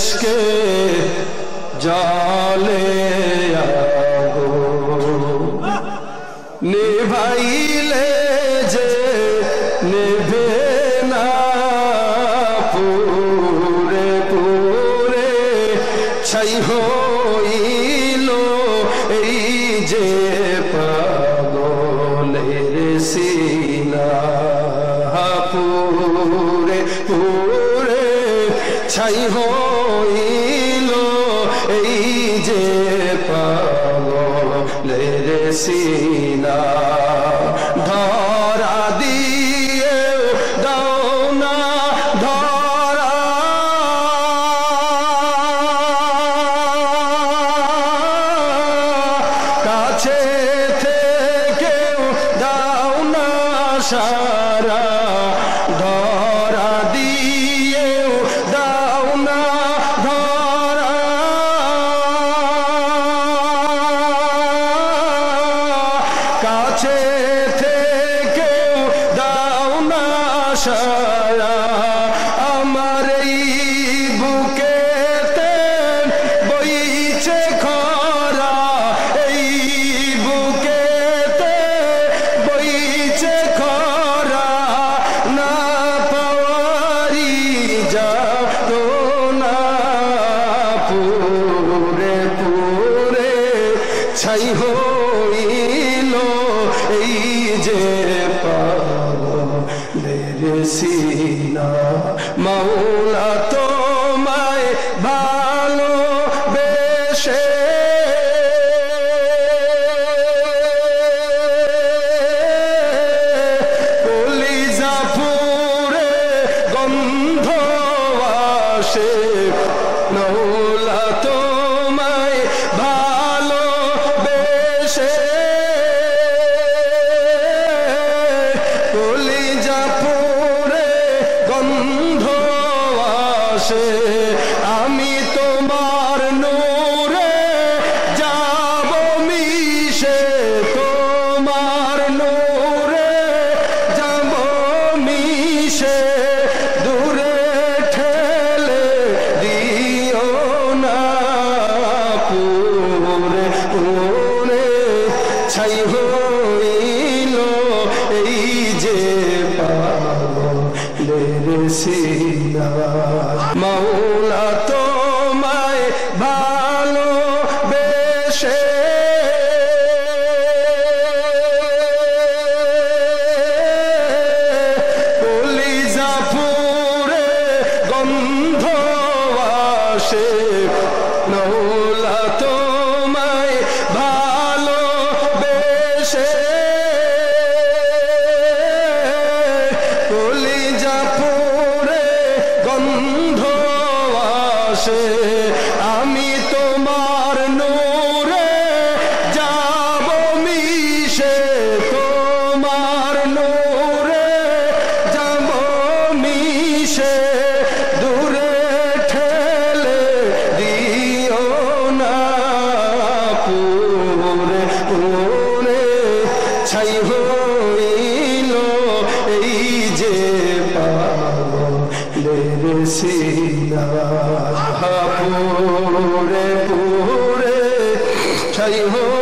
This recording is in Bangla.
এসকে জলে নিভাইলে যে নেভে না পুরে পুরে ছাই হইল এই যে পাগলের ছাই হইল এই যে পাগলের সিনা। ধরা দিয়ে দাও না, ধরা। কাছে থেকেও দাও না সারা কাছে থেকেও দাও না সারা আমার এই বুকেতে বইছে খরা। এই বুকেতে বইছে খরা। না পাওয়ারি যাত না পুরে পুরে ছাই হইল যে পাগলের সিনা। মাওলা তোমায় ভালো বেশে কলিজা পুরে গন্ধ আসে। পুরে ছাই হইল এই যে পাগলের তোমায় ভালো বেশে কলিজা পুরে গন্ধ আসে। पे पूरे रे छहो